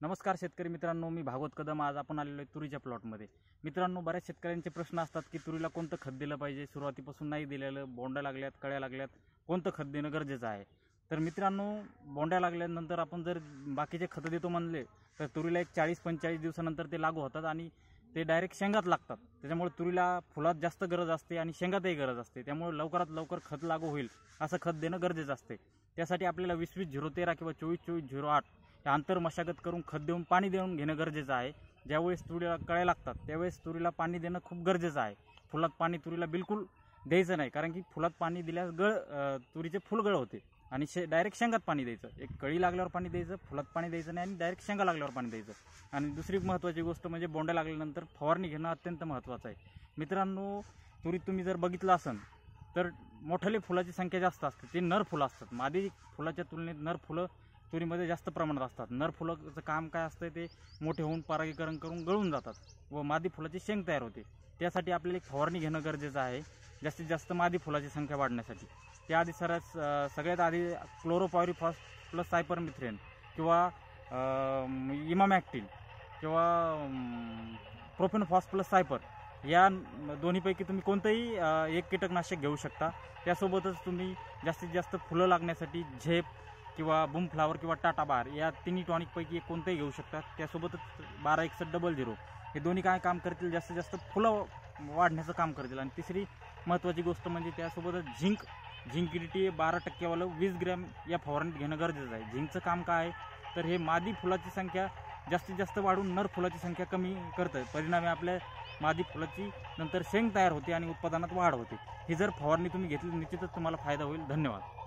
नमस्कार शेतकरी मित्रांनो मी भागवत कदम. आज आपण आलेलो आहे तुरीच्या प्लॉटमध्ये मित्रांनो बऱ्याच शेतकऱ्यांचे प्रश्न असतात की तुरीला कोणतं खत दिलं पाहिजे? सुरुवातीपासून नाही दिलेलं बोंड्या लागल्यात कळ्या लागल्यात कोणतं खत देणं गरजेचं आहे? तर मित्रांनो बोंड्या लागल्यानंतर आपण जर बाकीचे खतं देतो म्हणले तर तुरीला एक चाळीस पंचेचाळीस दिवसानंतर ते लागू होतात आणि ते डायरेक्ट शेंगात लागतात. त्याच्यामुळे तुरीला फुलात जास्त गरज असते आणि शेंगातही गरज असते. त्यामुळे लवकरात लवकर खत लागू होईल असं खत देणं गरजेचं असते. त्यासाठी आपल्याला वीस वीस झिरो तेरा किंवा चोवीस चोवीस झिरो आठ अंतर मशागत करून खत देऊन पाणी देऊन घेणं गरजेचं आहे. ज्यावेळेस तुरीला कळ्या लागतात त्यावेळेस तुरीला पाणी देणं खूप गरजेचं आहे. फुलात पाणी तुरीला बिलकुल द्यायचं नाही कारण की फुलात पाणी दिल्यास गळ तुरीचे फुल गळ होते. आणि शे डायरेक्ट शेंगात पाणी द्यायचं. एक कळी लागल्यावर पाणी द्यायचं फुलात पाणी द्यायचं नाही आणि डायरेक्ट शेंगा लागल्यावर पाणी द्यायचं. आणि दुसरी महत्त्वाची गोष्ट म्हणजे बोंड्या लागल्यानंतर फवारणी घेणं अत्यंत महत्त्वाचं आहे. मित्रांनो तुरीत तुम्ही जर बघितलं असन तर मोठाले फुलाची संख्या जास्त असते. ते नर फुलं असतात. मादी फुलाच्या तुलनेत नर फुलं तुरीमध्ये जास्त प्रमाणात असतात. नर फुलाचं काम काय असतं ते मोठे होऊन परागीकरण करून गळून जातात व मादी फुलाची शेंग तयार होते. त्यासाठी आपल्याला एक फवारणी घेणं गरजेचं आहे. जास्तीत जास्त मादी फुलाची संख्या वाढण्यासाठी. त्याआधी सरस सगळ्यात आधी क्लोरोपॉरिफॉस प्लस सायपरमिथ्रेन किंवा इमामॅक्टिन किंवा प्रोफेनफॉस प्लस सायपर या दोन्हीपैकी तुम्ही कोणतंही एक कीटकनाशक घेऊ शकता. त्यासोबतच तुम्ही जास्तीत जास्त फुलं लागण्यासाठी झेप किंवा बुम फ्लावर किंवा टाटा बार या तिन्ही टॉनिकपैकी एक कोणतंही घेऊ शकतात त्यासोबतच बारा एकसष्ट डबल झिरो हे दोन्ही काय काम करतील? जास्तीत जास्त फुलं वाढण्याचं काम करतील. आणि तिसरी महत्त्वाची गोष्ट म्हणजे त्यासोबतच झिंक. झिंकिडिटी बारा टक्केवालं वीस ग्रॅम या फवारणीत घेणं गरजेचं आहे. झिंकचं काम काय आहे? तर हे मादी फुलाची संख्या जास्तीत जास्त वाढून नर फुलाची संख्या कमी करतं. परिणामी आपल्या मादी फुलाची नंतर शेंग तयार होते आणि उत्पादनात वाढ होते. ही जर फवारणी तुम्ही घेतली निश्चितच तुम्हाला फायदा होईल. धन्यवाद.